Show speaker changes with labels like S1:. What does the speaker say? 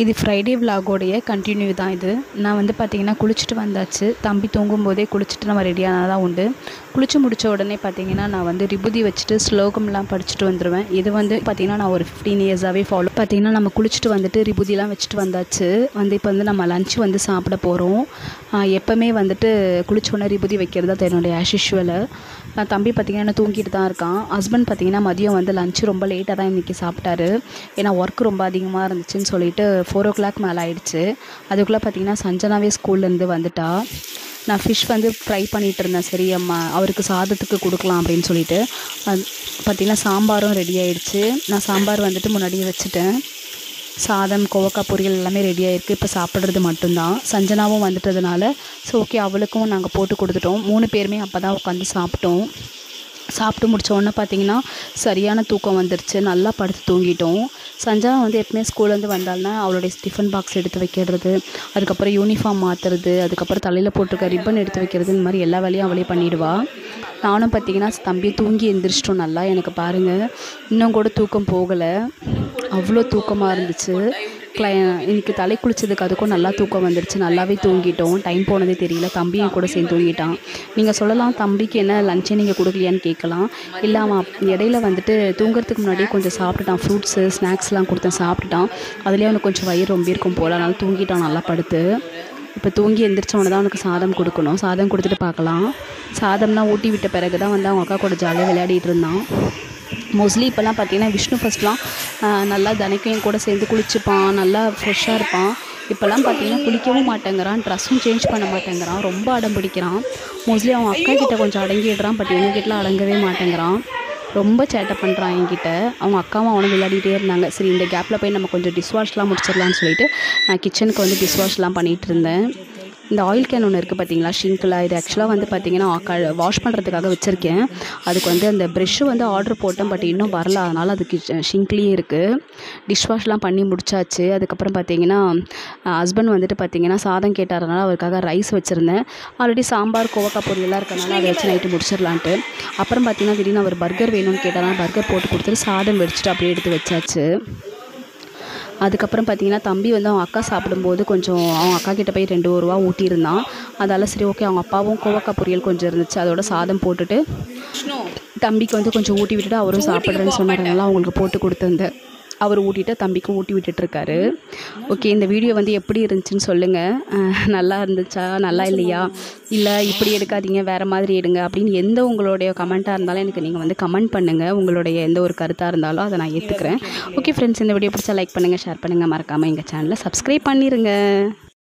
S1: இது Friday விலாகோடைய continue தான் இது. நான் வந்து பார்த்திங்கன்னா குளிச்சுட்டு வந்தாச்சு. தம்பி தூங்கும்போதே குளிச்சுட்டு நம்ம ரெடியானால் தான் உண்டு. குளிச்சு முடித்த உடனே பார்த்திங்கன்னா நான் வந்து விபூதி வச்சுட்டு ஸ்லோகம்லாம் படிச்சுட்டு வந்துடுவேன் இது வந்து பார்த்திங்கன்னா நான் ஒரு ஃபிஃப்டீன் இயர்ஸாகவே ஃபாலோ பார்த்திங்கன்னா நம்ம குளிச்சுட்டு வந்துட்டு விபூதிலாம் வச்சுட்டு வந்தாச்சு. வந்து இப்போ வந்து நம்ம லஞ்ச் வந்து சாப்பிட போகிறோம் எப்போவுமே வந்துட்டு குளிச்ச உடனே விபூதி வைக்கிறது தான் என்னுடைய ஆஷிஷுவலை நான் தம்பி பார்த்திங்கன்னா தூங்கிட்டு தான் இருக்கான். ஹஸ்பண்ட் பார்த்திங்கன்னா மதியம் வந்து லஞ்ச் ரொம்ப லேட்டாக தான் இன்றைக்கி சாப்பிட்டாரு. ஏன்னா ஒர்க் ரொம்ப அதிகமாக இருந்துச்சுன்னு சொல்லிட்டு ஃபோர் ஓ கிளாக் மேலே ஆயிடுச்சு. அதுக்குள்ளே பார்த்தீங்கன்னா சஞ்சனாவே ஸ்கூல்லேருந்து வந்துட்டா. நான் ஃபிஷ் வந்து ஃப்ரை பண்ணிகிட்டு இருந்தேன். சரி அம்மா அவருக்கு சாதத்துக்கு கொடுக்கலாம் அப்படின்னு சொல்லிட்டு. அது பார்த்திங்கன்னா சாம்பாரும் ரெடி ஆயிடுச்சு. நான் சாம்பார் வந்துட்டு முன்னாடியே வச்சுட்டேன். சாதம் கோவக்காய் பொரியல் எல்லாமே ரெடி ஆகிருக்கு இப்போ சாப்பிட்றது மட்டும்தான். சஞ்சனாவும் வந்துட்டதுனால ஸோ ஓகே அவளுக்கும் நாங்கள் போட்டு கொடுத்துட்டோம். மூணு பேருமே அப்போ தான் உட்காந்து சாப்பிட்டோம். சாப்பிட்டு முடித்த உடனே பார்த்தீங்கன்னா சரியான தூக்கம் வந்துருச்சு. நல்லா படுத்து தூங்கிட்டோம். சஞ்சனா வந்து எப்பவுமே ஸ்கூல்லேருந்து வந்தாள்னா அவளுடைய டிஃபன் பாக்ஸ் எடுத்து வைக்கிறது அதுக்கப்புறம் யூனிஃபார்ம் மாற்றுறது அதுக்கப்புறம் தலையில் போட்டிருக்க ரிப்பன் எடுத்து வைக்கிறது இந்த மாதிரி எல்லா வேலையும் அவளே பண்ணிடுவா. நானும் பார்த்தீங்கன்னா தம்பி தூங்கி எந்திரிச்சிட்டோம் நல்லா எனக்கு பாருங்கள் இன்னும் கூட தூக்கம் போகலை. அவ்வளோ தூக்கமாக இருந்துச்சு. கிளை இன்னைக்கு தலை குளிச்சதுக்கு அதுக்கும் நல்லா தூக்கம் வந்துடுச்சு நல்லாவே தூங்கிட்டோம். டைம் போனதே தெரியல. தம்பியும் கூட சேர்ந்து தூங்கிட்டான். நீங்கள் சொல்லலாம் தம்பிக்கு என்ன லஞ்சே நீங்கள் கொடுக்கலையான்னு கேட்கலாம். இல்லை அவன் இடையில வந்துட்டு தூங்குறதுக்கு முன்னாடியே கொஞ்சம் சாப்பிட்டுட்டான். ஃப்ரூட்ஸு ஸ்நாக்ஸ்லாம் கொடுத்தேன் சாப்பிட்டுட்டான். அதுலேயே அவனுக்கு கொஞ்சம் வயிறு ரொம்ப இருக்கும் போல். அதனால தூங்கிட்டான் நல்லா படுத்து. இப்போ தூங்கி எந்திரிச்ச தான் அவனுக்கு சாதம் கொடுக்கணும். சாதம் கொடுத்துட்டு பார்க்கலாம். சாதம்லாம் ஊட்டி விட்ட பிறகு தான் வந்து அவங்க அக்கா கூட ஜாலியாக விளையாடிட்டு இருந்தான். மோஸ்ட்லி இப்போல்லாம் பார்த்தீங்கன்னா விஷ்ணு ஃபஸ்ட்லாம் நல்லா தினைக்கும் கூட சேர்ந்து குளிச்சுப்பான். நல்லா ஃப்ரெஷ்ஷாக இருப்பான். இப்போல்லாம் பார்த்தீங்கன்னா குளிக்கவும் மாட்டேங்கிறான். ட்ரெஸ்ஸும் சேஞ்ச் பண்ண மாட்டேங்கிறான். ரொம்ப அடம் பிடிக்கிறான். மோஸ்ட்லி அவன் அக்கா கிட்ட கொஞ்சம் அடங்கிடுறான் பட் எங்ககிட்டலாம் அடங்கவே மாட்டேங்கிறான். ரொம்ப சேட்டை பண்ணுறான் என்கிட்ட. அவங்க அக்காவும் அவனும் விளையாடிட்டே இருந்தாங்க. சரி இந்த கேப்பில் போய் நம்ம கொஞ்சம் டிஷ்வாஷ்லாம் முடிச்சிடலாம்னு சொல்லிட்டு நான் கிச்சனுக்கு வந்து டிஷ்வாஷ்லாம் பண்ணிகிட்டு இருந்தேன். இந்த ஆயில் கேன் ஒன்று இருக்குது பார்த்தீங்களா ஷிங்கில் இது ஆக்சுவலாக வந்து பார்த்தீங்கன்னா க வாஷ் பண்ணுறதுக்காக வச்சுருக்கேன். அதுக்கு வந்து அந்த ப்ரெஷ்ஷு வந்து ஆர்டர் போட்டேன் பட் இன்னும் வரல. அதனால் அது கிச்ச ஷிங்க்லேயே இருக்குது டிஷ் வாஷ்லாம் பண்ணி முடிச்சாச்சு. அதுக்கப்புறம் பார்த்தீங்கன்னா ஹஸ்பண்ட் வந்துட்டு பார்த்தீங்கன்னா சாதம் கேட்டாரனால அவருக்காக ரைஸ் வச்சுருந்தேன். ஆல்ரெடி சாம்பார் கோவக்காய் பொரியெல்லாம் இருக்கனால அதை வச்சு நைட்டு முடிச்சிடலான்ட்டு அப்புறம் பார்த்தீங்கன்னா திடீர்னு அவர் பர்கர் வேணும்னு கேட்டாலும் பர்கர் போட்டு கொடுத்துட்டு சாதம் வெடிச்சிட்டு அப்படியே எடுத்து வச்சாச்சு. அதுக்கப்புறம் பார்த்தீங்கன்னா தம்பி வந்து அவங்க அக்கா சாப்பிடும்போது கொஞ்சம் அவங்க அக்கா கிட்ட போய் ரெண்டு ரூபா ஊட்டியிருந்தான். அதால் சரி ஓகே அவங்க அப்பாவும் கோவக்காய் பொரியல் கொஞ்சம் இருந்துச்சு. அதோட சாதம் போட்டுட்டு தம்பிக்கு வந்து கொஞ்சம் ஊட்டி விட்டுட்டு அவரும் சாப்பிட்றேன்னு சொன்னாருனால அவங்களுக்கு போட்டு கொடுத்துருந்தேன். அவர் ஊட்டிட்டு தம்பிக்கும் ஊட்டி விட்டுட்ருக்காரு. ஓகே இந்த வீடியோ வந்து எப்படி இருந்துச்சுன்னு சொல்லுங்கள் நல்லா இருந்துச்சா? நல்லா இல்லையா? இல்லை இப்படி எடுக்காதீங்க வேறு மாதிரி எடுங்க அப்படின்னு எந்த உங்களுடைய கமெண்ட்டாக இருந்தாலும் எனக்கு நீங்கள் வந்து கமெண்ட் பண்ணுங்கள் உங்களுடைய எந்த ஒரு கருத்தாக இருந்தாலும் அதை நான் ஏற்றுக்கிறேன் ஓகே ஃப்ரெண்ட்ஸ் இந்த வீடியோ பிடிச்சா லைக் பண்ணுங்கள் ஷேர் பண்ணுங்கள் மறக்காமல் எங்கள் சேனலை சப்ஸ்கிரைப் பண்ணிடுங்க